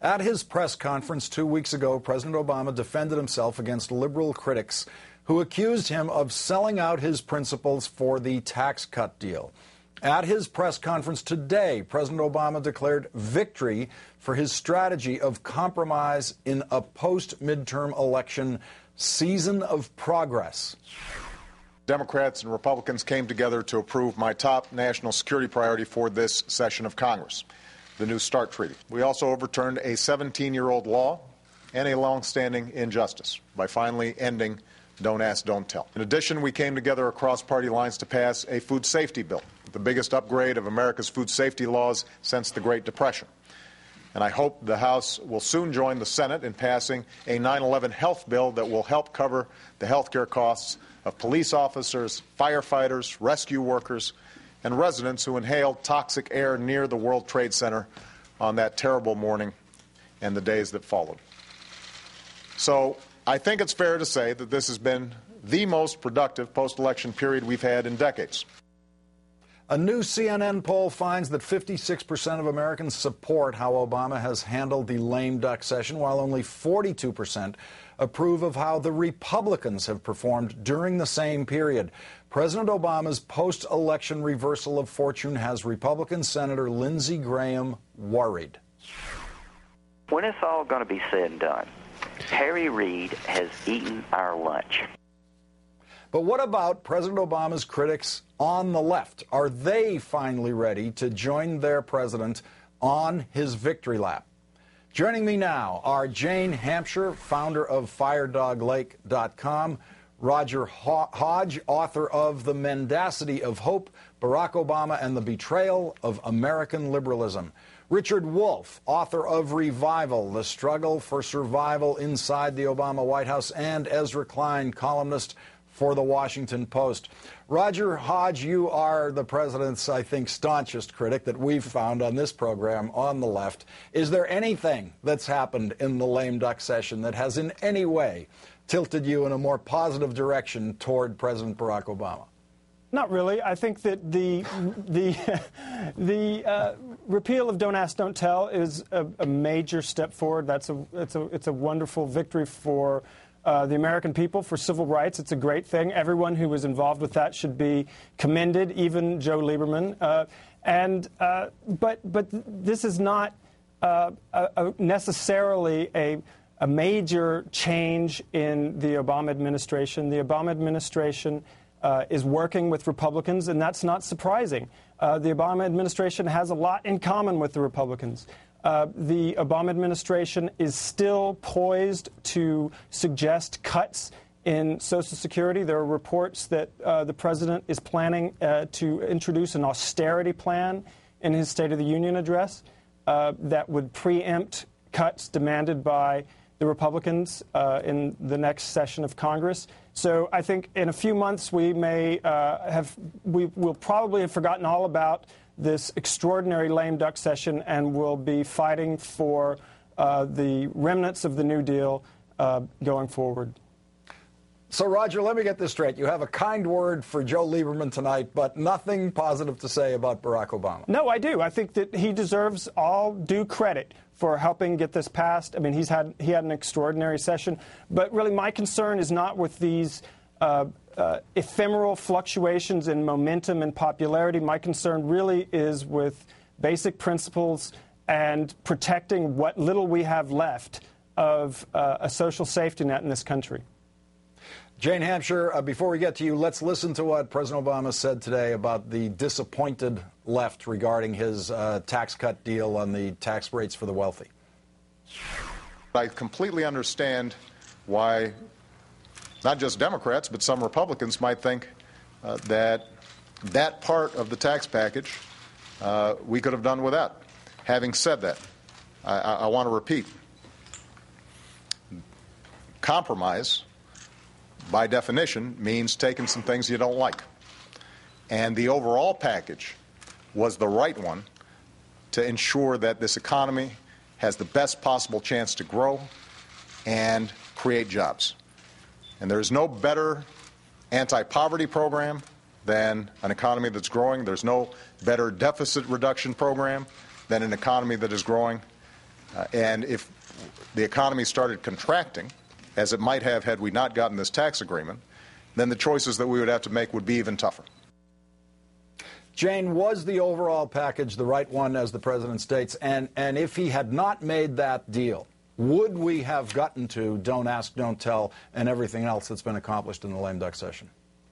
At his press conference two weeks ago, President Obama defended himself against liberal critics who accused him of selling out his principles for the tax cut deal. At his press conference today, President Obama declared victory for his strategy of compromise in a post midterm election season of progress. Democrats and Republicans came together to approve my top national security priority for this session of Congress the New START Treaty. We also overturned a 17 year old law and a long standing injustice by finally ending Don't Ask, Don't Tell. In addition, we came together across party lines to pass a food safety bill, the biggest upgrade of America's food safety laws since the Great Depression. And I hope the House will soon join the Senate in passing a 9 11 health bill that will help cover the health care costs of police officers, firefighters, rescue workers, and residents who inhaled toxic air near the World Trade Center on that terrible morning and the days that followed. So I think it's fair to say that this has been the most productive post election period we've had in decades. A new CNN poll finds that 56% of Americans support how Obama has handled the lame duck session, while only 42% approve of how the Republicans have performed during the same period. President Obama's post election reversal of fortune has Republican Senator Lindsey Graham worried. When it's all going to be said and done, Harry Reid has eaten our lunch. But what about President Obama's critics on the left? Are they finally ready to join their president on his victory lap? Joining me now are Jane Hamsher, founder of FireDogLake.com, Roger Hodge, author of The Mendacity of Hope, Barack Obama and the Betrayal of American Liberalism. Richard Wolffe, author of Revival, The Struggle for Survival Inside the Obama White House, and Ezra Klein, columnist for the Washington Post. Roger Hodge, you are the president's, I think, staunchest critic that we've found on this program on the left. Is there anything that's happened in the lame duck session that has in any way tilted you in a more positive direction toward President Barack Obama? Not really. I think that the the the uh, repeal of Don't Ask, Don't Tell is a, a, major step forward. That's a it's a it's a wonderful victory for uh, the American people for civil rights. It's a great thing. Everyone who was involved with that should be commended, even Joe Lieberman. Uh, and uh, but but this is not uh, a, a necessarily a a major change in the Obama administration. The Obama administration uh, is working with Republicans, and that's not surprising. Uh, the Obama administration has a lot in common with the Republicans. Uh, the Obama administration is still poised to suggest cuts in Social Security. There are reports that uh, the president is planning uh, to introduce an austerity plan in his State of the Union address uh, that would preempt cuts demanded by the Republicans uh, in the next session of Congress. So I think in a few months we may have, we will probably have forgotten all about this extraordinary lame duck session and will be fighting for uh, the remnants of the New Deal uh, going forward. So, Roger, let me get this straight. You have a kind word for Joe Lieberman tonight, but nothing positive to say about Barack Obama. No, I do. I think that he deserves all due credit for helping get this passed. I mean, he's had he had an extraordinary session, but really, my concern is not with these. Uh, uh, ephemeral fluctuations in momentum and popularity. My concern really is with basic principles and protecting what little we have left of uh, a social safety net in this country. Jane Hamsher, uh, before we get to you, let's listen to what President Obama said today about the disappointed left regarding his uh, tax cut deal on the tax rates for the wealthy. I completely understand why not just Democrats, but some Republicans might think uh, that that part of the tax package uh, we could have done without. Having said that, I, I, I want to repeat compromise, by definition, means taking some things you don't like. And the overall package was the right one to ensure that this economy has the best possible chance to grow and create jobs. And there's no better anti poverty program than an economy that's growing. There's no better deficit reduction program than an economy that is growing. Uh, and if the economy started contracting, as it might have had we not gotten this tax agreement, then the choices that we would have to make would be even tougher. Jane, was the overall package the right one, as the president states? And, and if he had not made that deal, would we have gotten to don't ask, don't tell, and everything else that's been accomplished in the lame duck session?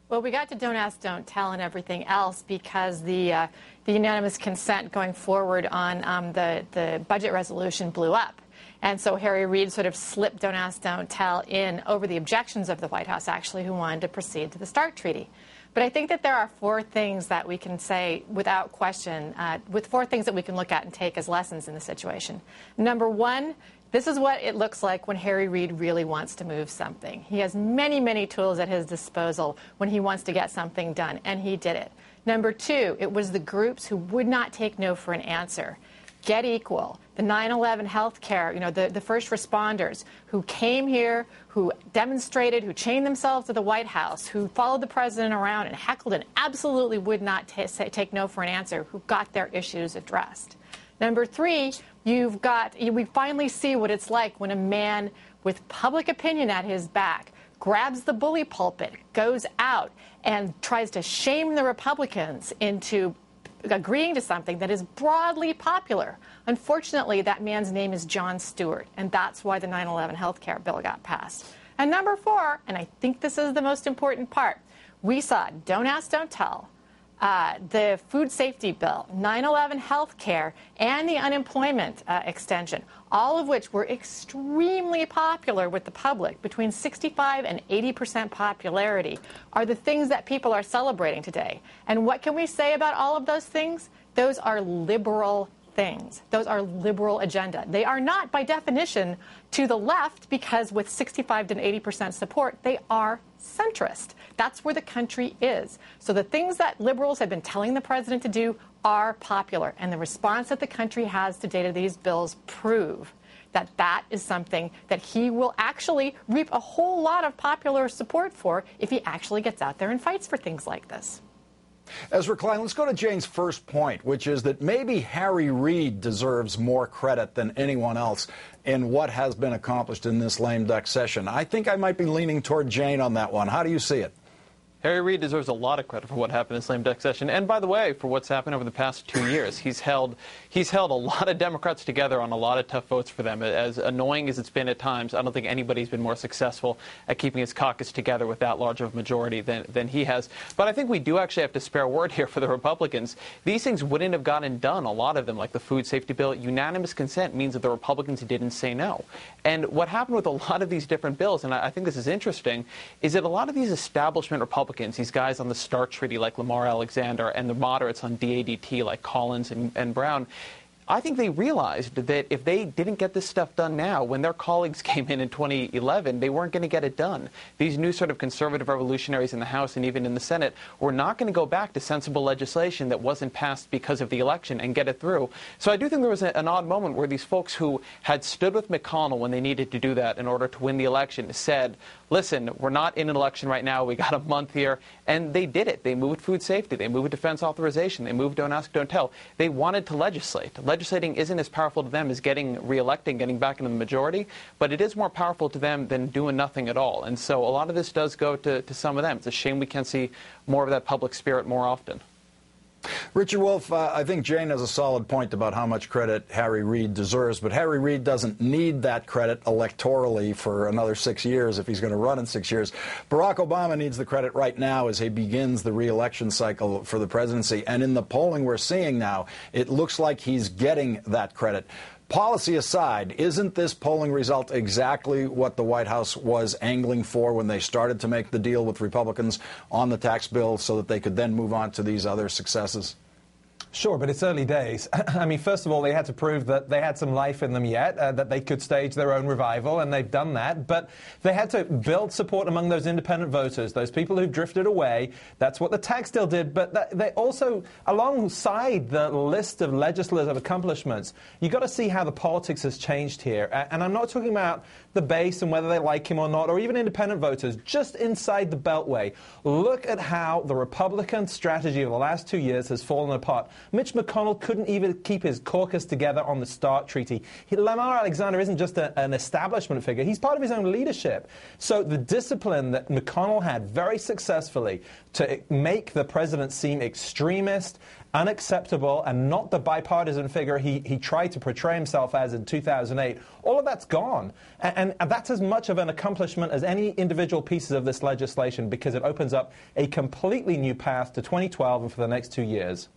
Well, we got to don't ask, don't tell, and everything else because the uh, the unanimous consent going forward on um, the the budget resolution blew up. And so Harry Reid sort of slipped don't ask, don't tell in over the objections of the White House, actually, who wanted to proceed to the START treaty. But I think that there are four things that we can say without question, uh, with four things that we can look at and take as lessons in the situation. Number one, this is what it looks like when Harry Reid really wants to move something. He has many, many tools at his disposal when he wants to get something done, and he did it. Number two, it was the groups who would not take no for an answer. GetEQUAL, the 9-11 healthcare, you know, the, the first responders who came here, who demonstrated, who chained themselves to the White House, who followed the president around and heckled and absolutely would not say, take no for an answer, who got their issues addressed. Number three, you've got, we finally see what it's like when a man with public opinion at his back grabs the bully pulpit, goes out, and tries to shame the Republicans into agreeing to something that is broadly popular. Unfortunately, that man's name is Jon Stewart, and that's why the 9 11 health care bill got passed. And number four, and I think this is the most important part, we saw Don't Ask, Don't Tell uh, the food safety bill, 9 11 health care, and the unemployment uh, extension, all of which were extremely popular with the public, between 65 and 80 percent popularity, are the things that people are celebrating today. And what can we say about all of those things? Those are liberal things. Those are liberal agenda. They are not, by definition, to the left because with 65 to 80 percent support, they are centrist. That's where the country is. So the things that liberals have been telling the president to do are popular. And the response that the country has today to these bills prove that that is something that he will actually reap a whole lot of popular support for if he actually gets out there and fights for things like this. Ezra Klein, let's go to Jane's first point, which is that maybe Harry Reid deserves more credit than anyone else in what has been accomplished in this lame duck session. I think I might be leaning toward Jane on that one. How do you see it? Harry Reid deserves a lot of credit for what happened in Slam Dunk Session, and by the way, for what's happened over the past two years. He's held he's held a lot of Democrats together on a lot of tough votes for them. As annoying as it's been at times, I don't think anybody's been more successful at keeping his caucus together with that large of a majority than, than he has. But I think we do actually have to spare a word here for the Republicans. These things wouldn't have gotten done, a lot of them, like the food safety bill. Unanimous consent means that the Republicans didn't say no. And what happened with a lot of these different bills, and I, I think this is interesting, is that a lot of these establishment Republicans Republicans, these guys on the START Treaty like Lamar Alexander, and the moderates on DADT like Collins and, and Brown, I think they realized that if they didn't get this stuff done now, when their colleagues came in in 2011, they weren't going to get it done. These new sort of conservative revolutionaries in the House and even in the Senate were not going to go back to sensible legislation that wasn't passed because of the election and get it through. So I do think there was an odd moment where these folks who had stood with McConnell when they needed to do that in order to win the election said, listen, we're not in an election right now. We got a month here. And they did it. They moved food safety. They moved defense authorization. They moved don't ask, don't tell. They wanted to legislate. Legislating isn't as powerful to them as getting reelected, getting back into the majority, but it is more powerful to them than doing nothing at all. And so a lot of this does go to, to some of them. It's a shame we can't see more of that public spirit more often. Richard Wolffe, uh, I think Jane has a solid point about how much credit Harry Reid deserves, but Harry Reid doesn't need that credit electorally for another six years if he's going to run in six years. Barack Obama needs the credit right now as he begins the reelection cycle for the presidency. And in the polling we're seeing now, it looks like he's getting that credit. Policy aside, isn't this polling result exactly what the White House was angling for when they started to make the deal with Republicans on the tax bill so that they could then move on to these other successes? Sure, but it's early days. I mean, first of all, they had to prove that they had some life in them yet, uh, that they could stage their own revival, and they've done that. But they had to build support among those independent voters, those people who've drifted away. That's what the tax deal did. But that, they also, alongside the list of legislative accomplishments, you've got to see how the politics has changed here. And I'm not talking about the base and whether they like him or not, or even independent voters, just inside the Beltway. Look at how the Republican strategy of the last two years has fallen apart. Mitch McConnell couldn't even keep his caucus together on the START treaty. He, Lamar Alexander isn't just a, an establishment figure, he's part of his own leadership. So the discipline that McConnell had very successfully to make the president seem extremist unacceptable and not the bipartisan figure he, he tried to portray himself as in 2008, all of that's gone. And, and, that's as much of an accomplishment as any individual pieces of this legislation because it opens up a completely new path to 2012 and for the next two years.